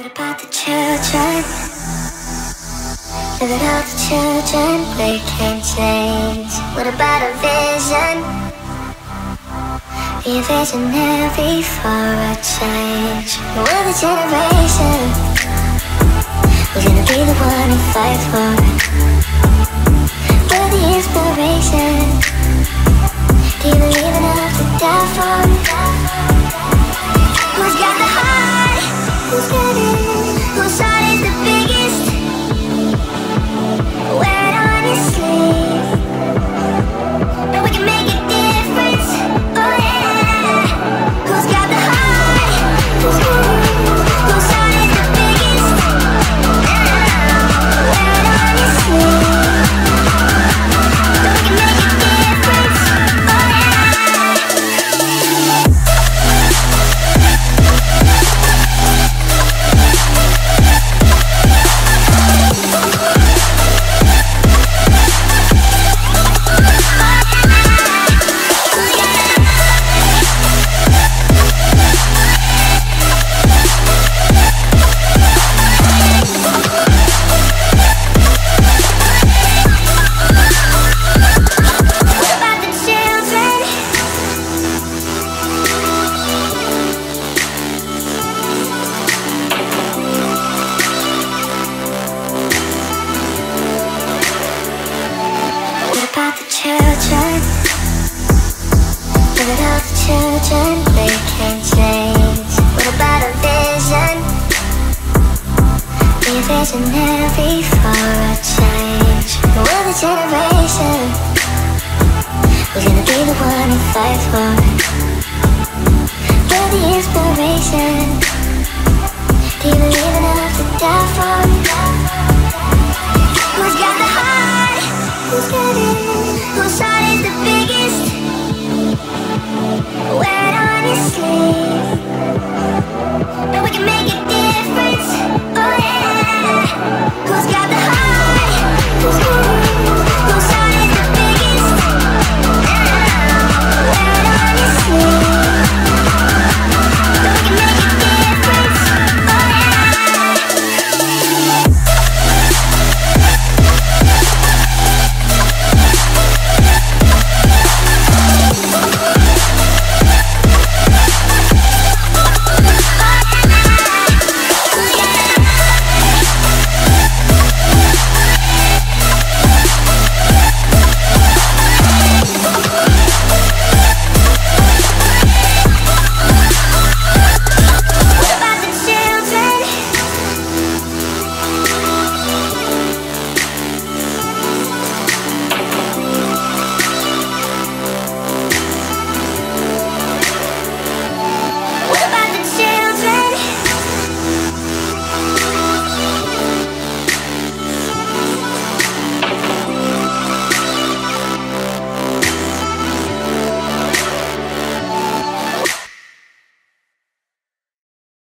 What about the children? What about the children? They can't change. What about a vision? Be a visionary for a change. We're the generation. We're gonna be the one to fight for. We're children? They can't change. What about a vision? Be visionary for a change. We're the generation. We're gonna be the one to fight for. We're the inspiration.